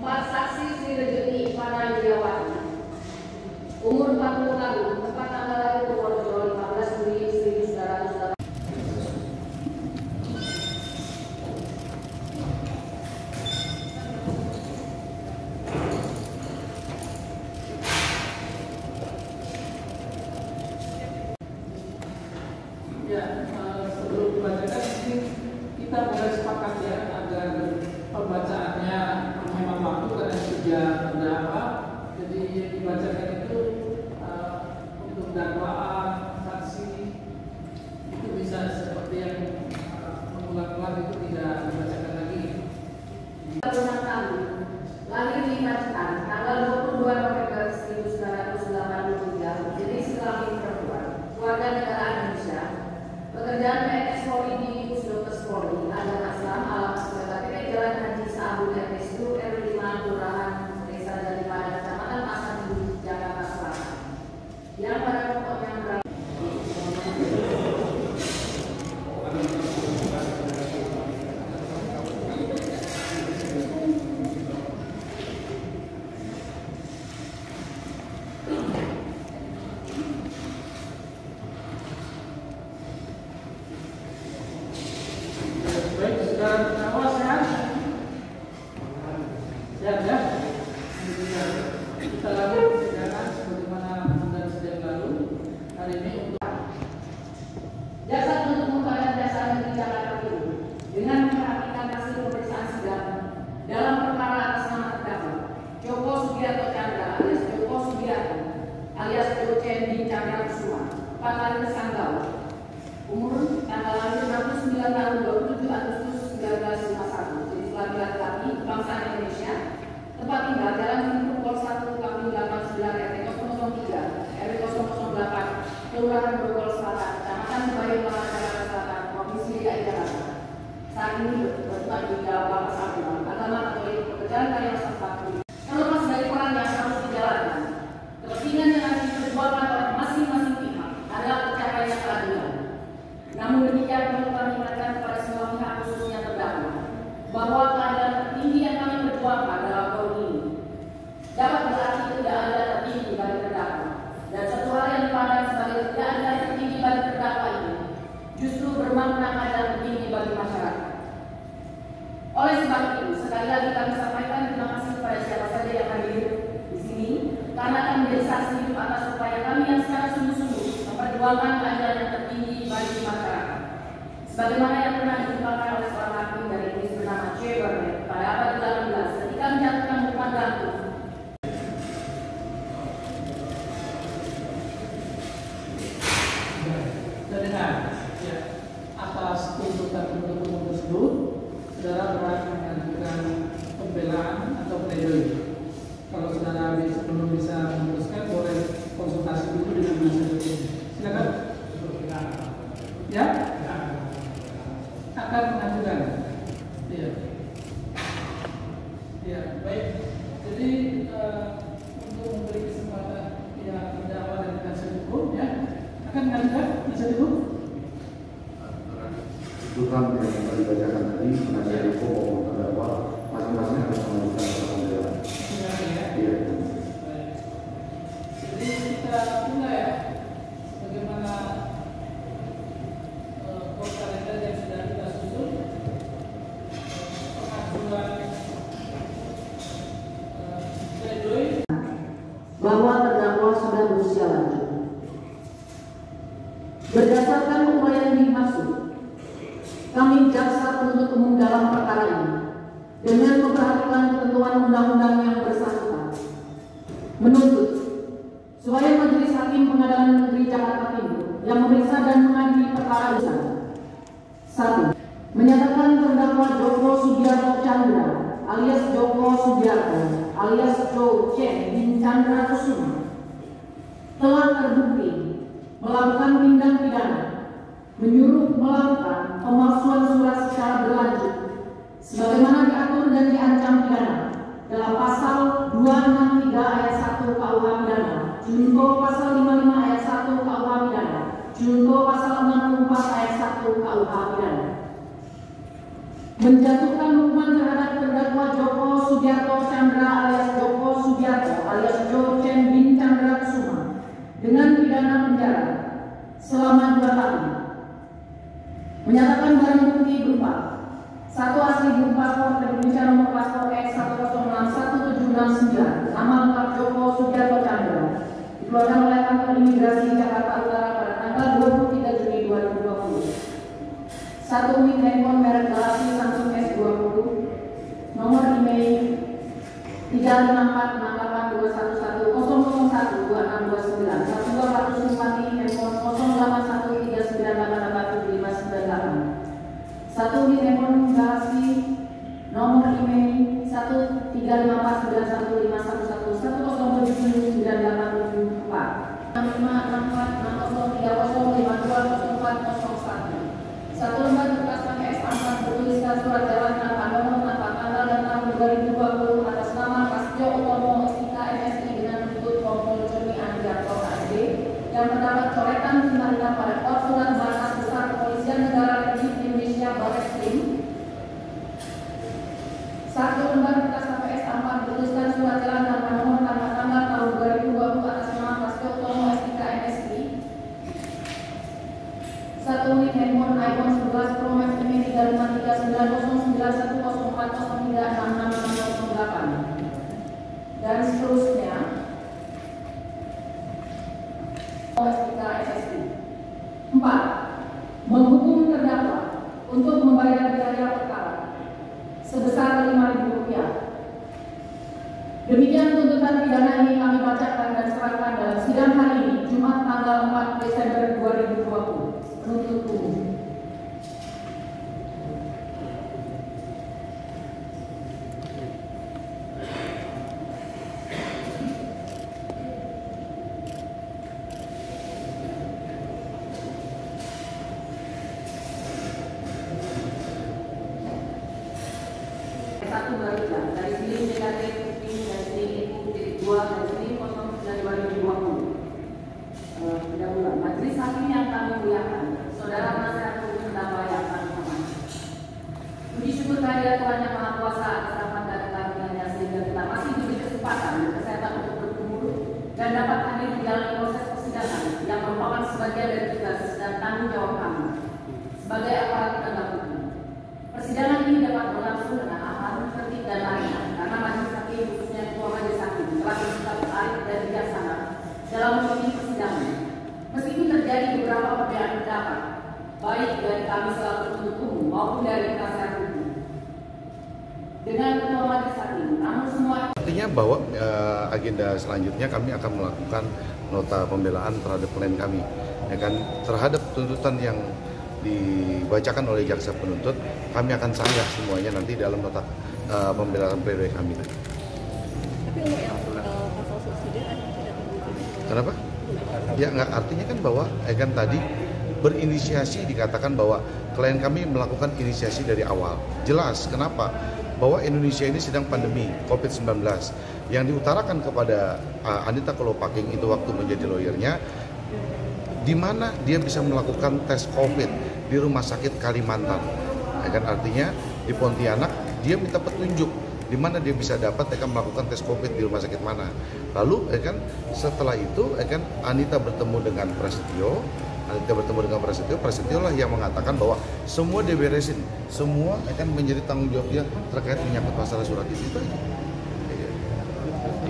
Empat saksi Sri Rejeki Ivana Widiawati. Umur 40 tahun, tanggal lahir Purworejo 15 Juli 1908. Ya, eh, sebelum dibacakan kita boleh sepakat ya agar pembacaannya menghemat waktu karena sudah ada apa. Jadi yang dibacakan itu eh, untuk dakwaan, saksi itu bisa seperti yang eh, mengulang-ulang itu tidak dibacakan lagi. 36 tahun, lahir di Pacitan, tanggal 22 November 1983, jenis kelamin perempuan, warga negara Indonesia, pekerjaan PNS di Pusdokes Polri, agama Islam, alam KTP Jalan Haji Sa'abul RS RW 5 Kelurahan Desa Daripada Kecamatan Pasar Minggu, Jakarta Selatan, yang pada pokoknya berada Baik, sudah awal sehat? Sehat ya? Alhamdulillah. Kita lanjut persidangan sebagaimana sejak lalu. Hari ini untuk dengan hasil pemeriksaan sidang dalam perkara atas nama Joko alias Joko alias Sanggau, umur tanggal lahir 69 tahun 27 Agustus 1951, jenis kelamin laki-laki, kebangsaan Indonesia, tempat tinggal Jalan Pol 1 Kami 89 RT 003 RW 008 Kelurahan Grogol Selatan, Kecamatan Sebayu Selatan, Provinsi DKI Jakarta. Saat ini bertempat di dalam agama Katolik, pekerjaan karya sastra Terlepas dari peran yang harus dijalankan, kepentingan yang harus diperjuangkan oleh masing-masing pihak adalah pencapaian keadilan. Namun demikian perlu kami ingatkan kepada semua pihak khususnya terdakwa bahwa keadilan tertinggi yang kami perjuangkan dalam forum ini dapat berarti tidak ada tertinggi bagi terdakwa dan satu hal yang dipandang sebagai tidak ada tertinggi bagi terdakwa ini justru bermakna ada tertinggi bagi masyarakat. Oleh sebab itu, sekali lagi kami sampaikan terima kasih kepada siapa saja yang hadir di sini karena akan menjadi saksi hidup atas upaya kami yang secara sungguh-sungguh memperjuangkan keadilan yang tertinggi bagi masyarakat. Sebagaimana yang pernah dikembangkan oleh seorang hakim dari Inggris bernama J. Burnett pada abad ke-18 ketika menjatuhkan hukuman gantung Sudah dengar? Ya. Atas tuntutan penuntut umum tersebut, saudara berhak mengajukan pembelaan pledoi. Kalau saudara bisa- belum bisa memutuskan, boleh konsultasi dulu dengan hukum. Silakan. Ya? Akan mengajukan. Iya. Ya, baik. Jadi eh, untuk memberi kesempatan pihak terdakwa dan penasihat hukum, ya, akan mengajukan penasihat hukum. tuntutan yang dibacakan tadi penasihat hukum maupun terdakwa masing-masing harus mengajukan pembelaan. Silakan ya. Iya. Baik. Jadi kita mulai ya, bagaimana eh, kos kalender yang sudah kita susun, Eh, pengajuan eh, pledoi bahwa terdakwa sudah berusia lanjut. Berdasarkan yang dimaksud, kami jaksa penuntut umum dalam perkara ini dengan memperhatikan ketentuan undang-undang yang bersangkutan. Menuntut supaya Majelis Hakim Pengadilan Negeri Jakarta Timur yang memeriksa dan mengadili perkara ini satu menyatakan terdakwa Joko Sugiarto Chandra alias Joko Sugiarto alias Jo Chen bin Chandra Kusuma telah terbukti melakukan tindak pidana menyuruh melakukan pemalsuan surat secara berlanjut sebagaimana diatur dan diancam pidana dalam pasal 263 ayat 1 KUH pidana, junto pasal 55 ayat 1 KUH pidana, junto pasal 64 ayat 1 KUH pidana. Menjatuhkan hukuman terhadap terdakwa Joko Sugiarto Chandra alias Joko Sugiarto alias Jo Chen Bin Chandra Kusuma dengan pidana penjara selama dua tahun. Menyatakan barang bukti berupa satu asli buku paspor Indonesia nomor paspor X 1061769 nama lengkap Joko Sugiarto Chandra dikeluarkan oleh kantor imigrasi Jakarta Utara pada tanggal 23 Juni 2020. Satu unit handphone merek Galaxy Samsung S20 nomor email 354682110012629 satu dua ratus Bupati handphone 0813988758 satu unit handphone Galaxy nomor email 13549101074 satu lembar kertas pakai S4 bertuliskan surat jalan tanpa nomor tanpa tanggal dan tahun 2020 atas nama Prasetyo Utomo SIK MSI dengan menyebut Kompol Joni Andiarto KSD yang mendapat coretan tindak pada pos surat markas besar Kepolisian Negara Republik Indonesia Barreskrim satu lembar kertas KPS A4 bertuliskan surat jalan tanpa nomor tanpa tanggal tahun 2020 atas nama Prasetyo Utomo SIK MSI satu unit handphone iPhone 11 Pro Max ME 3539094036668 dan seterusnya OSIK SSI 4. Menghukum terdakwa untuk membayar biaya perkara sebesar Rp5.000 tuntutan pidana ini kami bacakan dan serahkan dalam sidang hari ini, Jumat tanggal 4 Desember 2020. Penuntut umum. satu barisan dari sini negatif ini dari sini itu titik dua dari sini kosong sembilan dua ribu dua puluh pendahuluan majelis hakim yang kami muliakan saudara penasihat hukum terdakwa yang kami hormati kehadirat Tuhan yang maha kuasa atas rahmat dan karunia sehingga kita masih diberi kesempatan kesehatan untuk berkumpul dan dapat hadir di dalam proses persidangan yang merupakan sebagian dari tugas dan tanggung jawab kami sebagai aparat penegak hukum Persidangan ini dapat berlangsung dengan aman, tertib dan lancar karena majelis hakim khususnya ketua majelis hakim telah bersikap arif dan bijaksana dalam memimpin persidangan. Meskipun terjadi beberapa perbedaan pendapat, baik dari kami selaku penuntut maupun dari penasihat. Dengan ketua majelis hakim, namun semua Artinya bahwa eh, agenda selanjutnya kami akan melakukan nota pembelaan terhadap klien kami, ya kan terhadap tuntutan yang dibacakan oleh jaksa penuntut, kami akan sanggah semuanya nanti dalam nota eh, pembelaan pledoi kami. Tapi untuk yang uh, pasal subsidi ada tidak. Kenapa? Ya nggak artinya kan bahwa eh, kan tadi berinisiasi dikatakan bahwa klien kami melakukan inisiasi dari awal. Jelas kenapa? Bahwa Indonesia ini sedang pandemi COVID-19 yang diutarakan kepada uh, Anita Kolopaking itu waktu menjadi lawyernya di mana dia bisa melakukan tes COVID di rumah sakit Kalimantan. Ya kan artinya di Pontianak dia minta petunjuk di mana dia bisa dapat ya kan melakukan tes COVID di rumah sakit mana. Lalu ya kan setelah itu ya kan Anita bertemu dengan Prasetyo, Anita bertemu dengan Prasetyo, Prasetyo lah yang mengatakan bahwa semua dia beresin, semua ya kan menjadi tanggung jawab dia terkait menyangkut masalah surat itu, itu aja. Iya.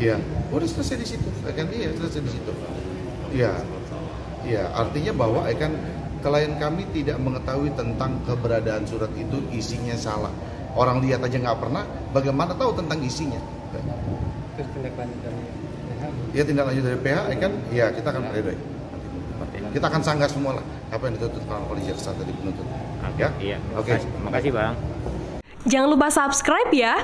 Iya, udah selesai di situ, ya kan iya selesai di situ. Iya, iya artinya bahwa ya kan klien kami tidak mengetahui tentang keberadaan surat itu isinya salah. Orang lihat aja nggak pernah, bagaimana tahu tentang isinya? Terus tindak lanjut dari PH Ya tindak lanjut dari PH ya kan, ya kita akan pledoi. Kita akan sanggah semua lah apa yang dituntut oleh jaksa tadi penuntut. Ya, Iya. Oke. Makasih, makasih Bang. Jangan lupa subscribe ya.